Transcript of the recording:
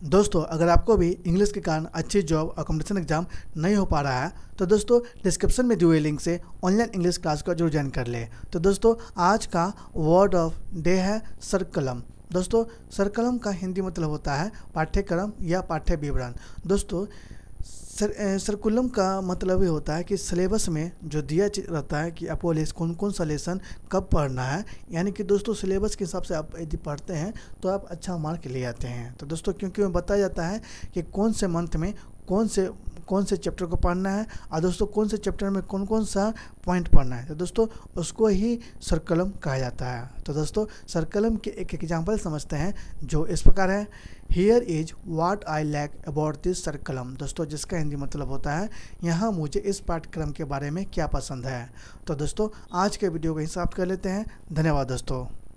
दोस्तों, अगर आपको भी इंग्लिश के कारण अच्छी जॉब और कॉम्पिटिशन एग्ज़ाम नहीं हो पा रहा है तो दोस्तों डिस्क्रिप्शन में दिए लिंक से ऑनलाइन इंग्लिश क्लास का ज़रूर ज्वाइन कर ले। तो दोस्तों, आज का वर्ड ऑफ़ डे है सरकलम दोस्तों सरकलम का हिंदी मतलब होता है पाठ्यक्रम या पाठ्य विवरण। दोस्तों सर सर्कुलम का मतलब ये होता है कि सिलेबस में जो दिया रहता है कि आपको कौन कौन सा लेसन कब पढ़ना है। यानी कि दोस्तों, सिलेबस के हिसाब से आप यदि पढ़ते हैं तो आप अच्छा मार्क ले आते हैं। तो दोस्तों, क्योंकि बताया जाता है कि कौन से मंथ में कौन से कौन से चैप्टर को पढ़ना है और दोस्तों, कौन से चैप्टर में कौन कौन सा पॉइंट पढ़ना है। तो दोस्तों, उसको ही सर्कलम कहा जाता है। तो दोस्तों, सर्कलम के एक एग्ज़ाम्पल समझते हैं जो इस प्रकार है। Here is what I lack about this सर्कलम दोस्तों, जिसका हिंदी मतलब होता है, यहाँ मुझे इस पाठ्यक्रम के बारे में क्या पसंद है? तो दोस्तों, आज के वीडियो को हिसाब कर लेते हैं। धन्यवाद दोस्तों।